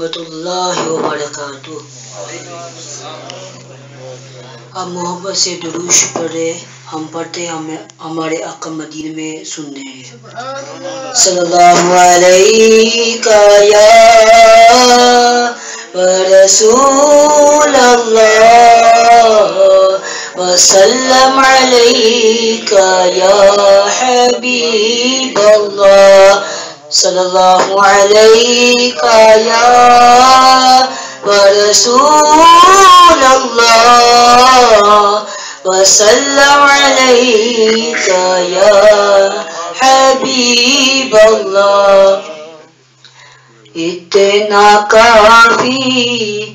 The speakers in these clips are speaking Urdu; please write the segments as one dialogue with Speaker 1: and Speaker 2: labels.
Speaker 1: ورحمۃ اللہ وبرکاتہ۔ اب محبت سے دروش پڑھے ہم پڑھتے ہمیں ہمارے آقا مدین میں سننے ہیں۔ صلی اللہ علیہ یا رسول اللہ وسلم علیک یا حبیب اللہ۔ صلى الله عليك يا رسول الله وسلم عليك يا حبيب الله. إتنا كافي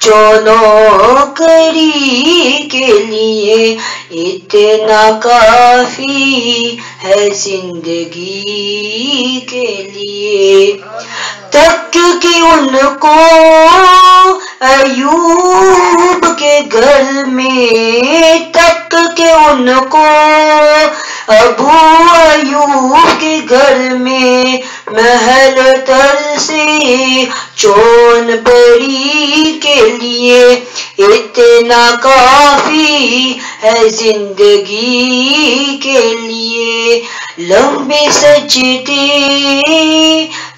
Speaker 1: چونوں کری کے لیے اتنا کافی ہے زندگی کے لیے تک کہ ان کو ایوب کے گھر میں تک کہ ان کو ابو ایوب کے گھر میں محل تر سے چون بری کے لیے اتنا کافی ہے زندگی کے لیے۔ لمبے سجدے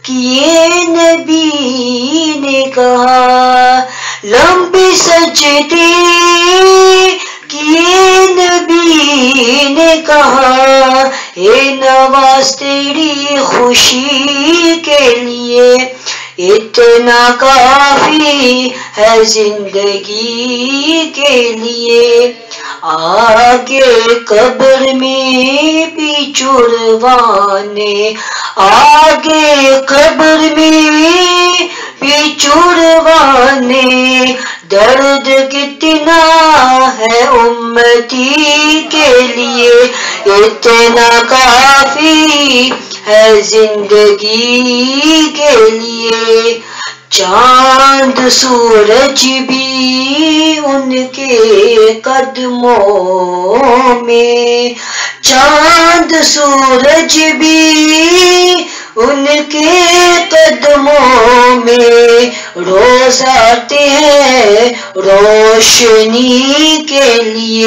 Speaker 1: کیے نبی نے کہا۔ لمبے سجدے کیے نبی نے کہا۔ اے نواز تیری خوشی کے لیے اتنا کافی ہے زندگی کے لیے۔ آگے قبر میں بھی چڑوانے آگے قبر میں بھی چڑوانے درد کتنا ہے امتی کے لیے اتنا کافی ہے زندگی کے لیے۔ چاند سورج بھی ان کے قدموں میں۔ چاند سورج بھی ان کے قدموں میں۔ روز آتے ہیں روشنی کے لیے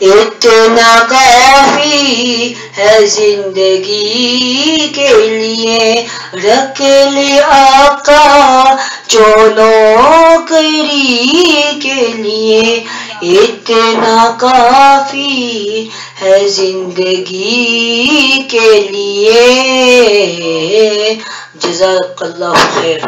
Speaker 1: اتنا کافی ہے زندگی کے لیے۔ رکھ لے آقا چونوں کری کے لیے۔ اتنا کافی ہے زندگی کے لیے۔ جزاک اللہ خیر۔